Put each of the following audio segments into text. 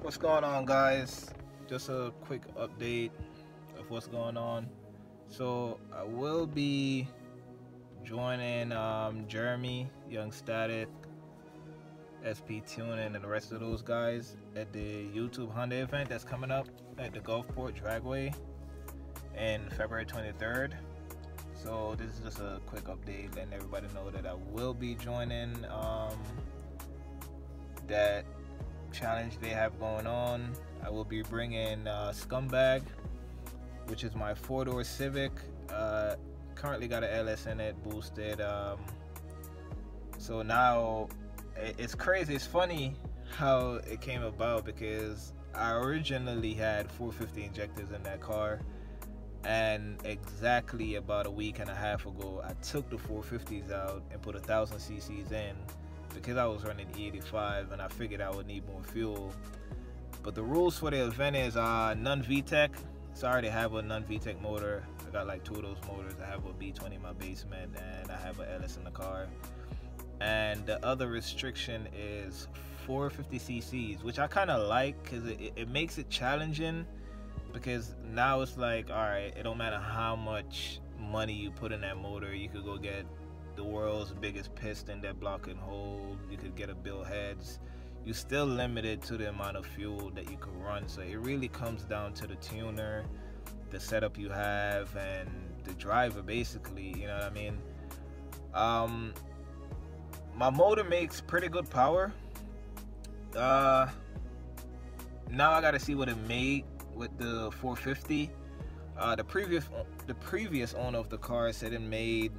What's going on, guys? Just a quick update of what's going on. So, I will be joining um, Jeremy, Young Static, SP Tuning, and the rest of those guys at the YouTube Honda event that's coming up at the Gulfport Dragway in February 23rd. So this is just a quick update, letting everybody know that I will be joining um, that challenge they have going on. I will be bringing uh, Scumbag, which is my four-door Civic. Uh, currently got an LS in it, boosted. Um, so now it's crazy. It's funny how it came about because I originally had 450 injectors in that car and exactly about a week and a half ago I took the 450s out and put a thousand cc's in because I was running E85 and I figured I would need more fuel. But the rules for the event is uh, none VTEC so I already have a none VTEC motor. I got like two of those motors. I have a B20 in my basement and I have a LS in the car. And the other restriction is 450 cc's which I kind of like because it, it makes it challenging because now it's like all right it don't matter how much money you put in that motor you could go get the world's biggest piston that block can hold. You could get a billet heads. You're still limited to the amount of fuel that you can run. So it really comes down to the tuner the setup you have and the driver basically. You know what i mean? Um my motor makes pretty good power. Uh now i gotta see what it made with the 450. Uh, the previous the previous owner of the car said it made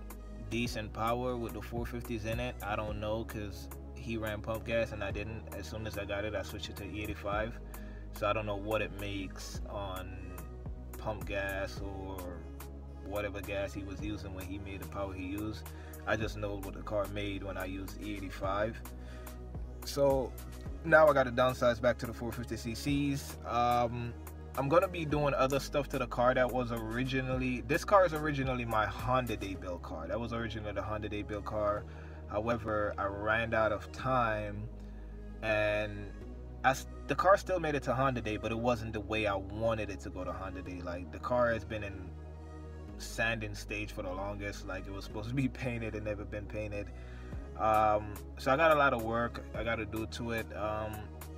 decent power with the 450s in it. I don't know because he ran pump gas and I didn't. As soon as I got it, I switched it to E85. So I don't know what it makes on pump gas or whatever gas he was using when he made the power he used. I just know what the car made when I used E85. So now I got to downsize back to the 450 cc's. Um, I'm gonna be doing other stuff to the car that was originally this car is originally my Honda Day build car. That was originally the Honda Day build car. However, I ran out of time and I, the car still made it to Honda Day, but it wasn't the way I wanted it to go to Honda Day. Like the car has been in sanding stage for the longest. Like it was supposed to be painted and never been painted. Um, so I got a lot of work I got to do to it. Um,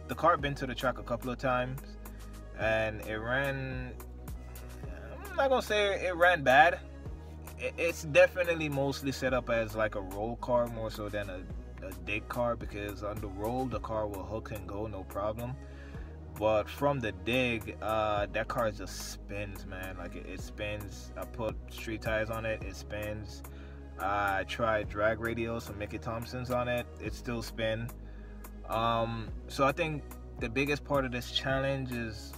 the car been to the track a couple of times and it ran I'm not gonna say it ran bad. It's definitely mostly set up as like a roll car more so than a, a dig car because on the roll the car will hook and go no problem. But from the dig uh, that car just spins man. Like it, it, spins. I put street tires on it. It spins. I tried drag radials from mickey thompson's on it. It still spin. Um, so i think the biggest part of this challenge is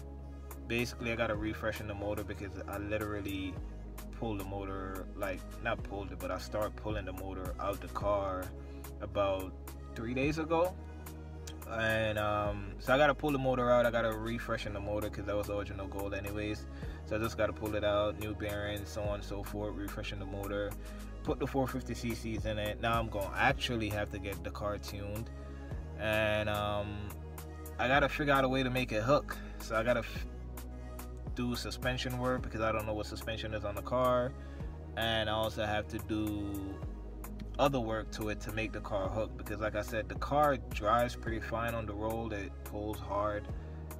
basically I got to refresh in the motor because I literally pulled the motor like not pulled it but I started pulling the motor out the car about three days ago. And um, so I gotta pull the motor out. I gotta refresh in the motor because that was the original goal anyways. So I just gotta pull it out new bearings so on and so forth refreshing the motor put the 450 cc's in it. Now I'm gonna actually have to get the car tuned. And um, I gotta figure out a way to make it hook. So I gotta do suspension work because I don't know what suspension is on the car. And I also have to do other work to it to make the car hook because like I said the car drives pretty fine on the road. It pulls hard.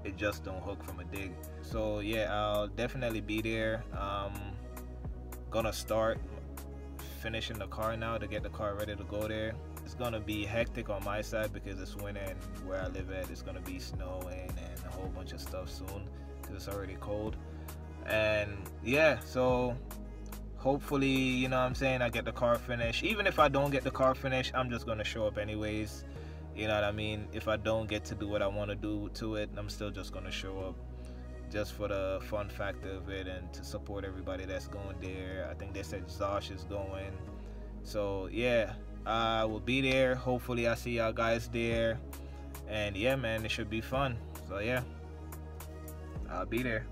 It just don't hook from a dig. So yeah I'll definitely be there. Um gonna start finishing the car now to get the car ready to go there. It's gonna be hectic on my side because it's winter and where I live at it's gonna be snowing and a whole bunch of stuff soon because it's already cold. And yeah, so hopefully, you know what I'm saying, I get the car finished. Even if I don't get the car finished, I'm just gonna show up anyways. You know what I mean? If I don't get to do what I want to do to it, I'm still just gonna show up just for the fun factor of it and to support everybody that's going there. I think they said Zosh is going. So yeah, I will be there. Hopefully I see y'all guys there. And yeah, man, it should be fun. So yeah. I'll be there.